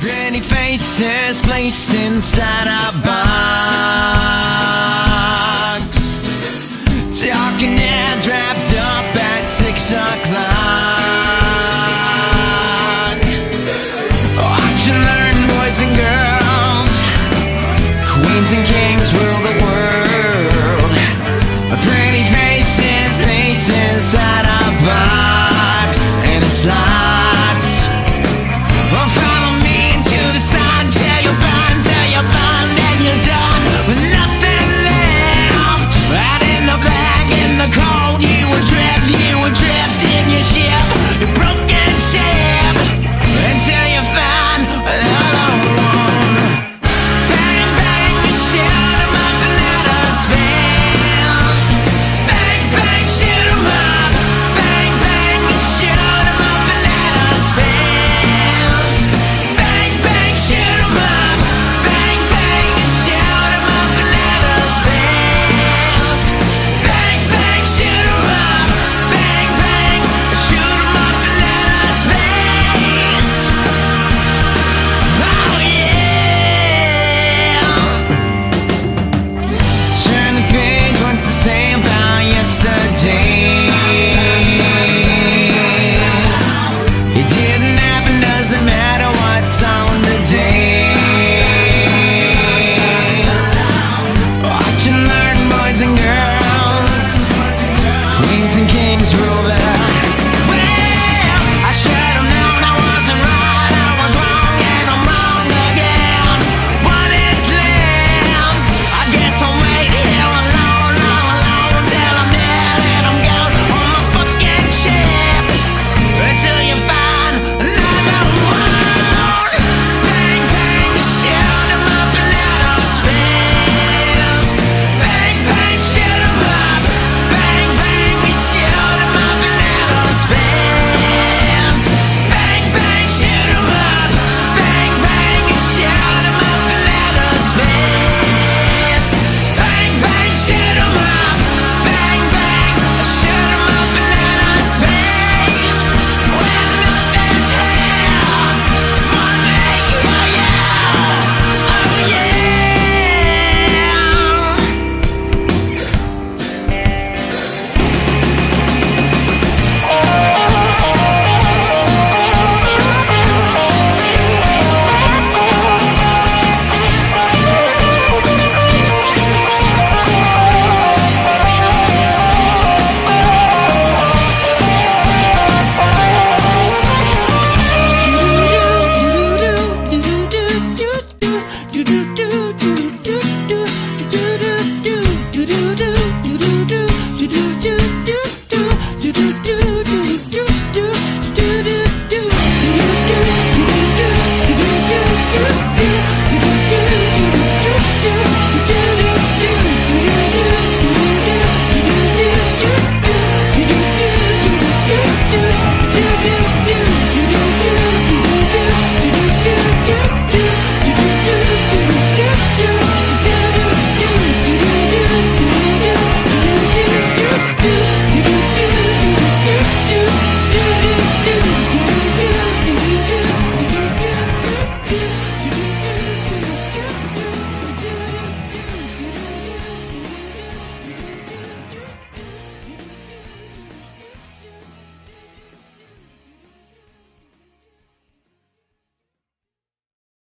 Pretty faces placed inside our box.